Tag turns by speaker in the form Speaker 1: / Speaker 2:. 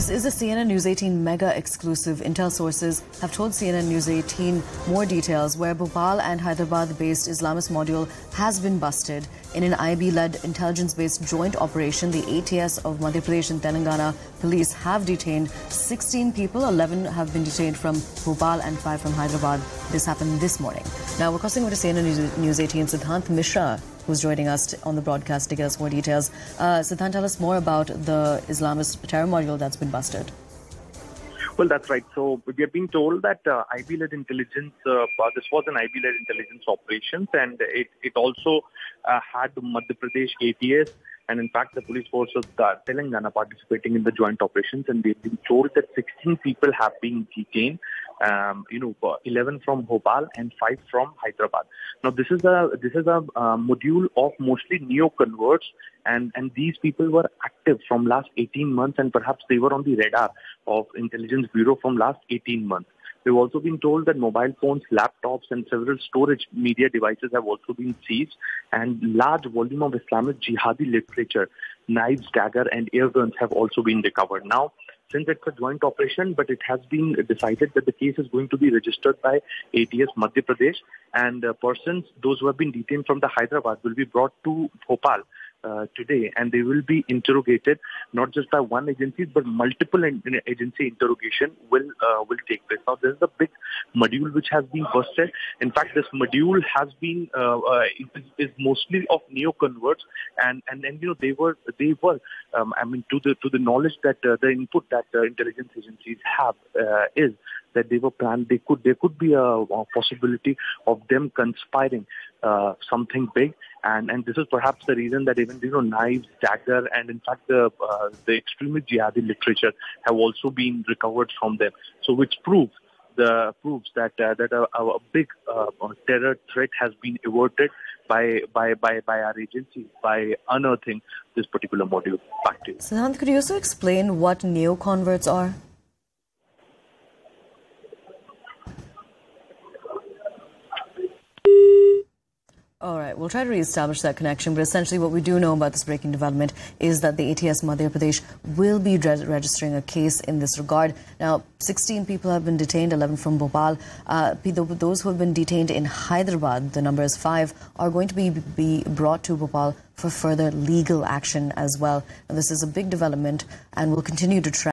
Speaker 1: This is a CNN News 18 mega exclusive. Intel sources have told CNN News 18 more details where Bhopal and Hyderabad based Islamist module has been busted. In an IB led intelligence based joint operation, the ATS of Madhya Pradesh and Telangana police have detained 16 people. 11 have been detained from Bhopal and 5 from Hyderabad. This happened this morning. Now we're crossing over to CNN News 18. Siddhant Mishra who's joining us on the broadcast to get us more details. Uh, Siddhant, tell us more about the Islamist terror module that's been busted.
Speaker 2: Well, that's right. So we have been told that uh, IB-led intelligence, uh, this was an IB-led intelligence operations, and it, it also uh, had Madhya Pradesh ATS and in fact the police force of Telangana participating in the joint operations, and they've been told that 16 people have been detained um, you know, 11 from Bhopal and 5 from Hyderabad. Now, this is a this is a uh, module of mostly neo converts, and and these people were active from last 18 months, and perhaps they were on the radar of intelligence bureau from last 18 months. We've also been told that mobile phones, laptops, and several storage media devices have also been seized, and large volume of Islamic jihadi literature, knives, dagger, and air guns have also been recovered. Now, since it's a joint operation, but it has been decided that the case is going to be registered by ATS Madhya Pradesh, and uh, persons, those who have been detained from the Hyderabad, will be brought to Bhopal uh, today, and they will be interrogated not just by one agency, but multiple agency interrogation will uh, will take place. Now, this is a big module which has been busted. In fact, this module has been uh, uh is, is, mostly of neo converts, and, and and you know they were they were um, I mean to the to the knowledge that uh, the input that intelligence agencies have is that they were planned. They could there could be a, a possibility of them conspiring uh, something big, and and this is perhaps the reason that even you know knives, dagger, and in fact the uh, the extremist jihadi literature have also been recovered from them. So which proves the proves that uh, that a, a big uh, terror threat has been averted by by by by our agency by unearthing this particular module. Back to you.
Speaker 1: Siddhant, could you also explain what neo converts are? All right, we'll try to reestablish that connection, but essentially what we do know about this breaking development is that the ATS Madhya Pradesh will be re registering a case in this regard. Now, 16 people have been detained, 11 from Bhopal. Uh, those who have been detained in Hyderabad, the number is five, are going to be, be brought to Bhopal for further legal action as well. Now, this is a big development, and we'll continue to track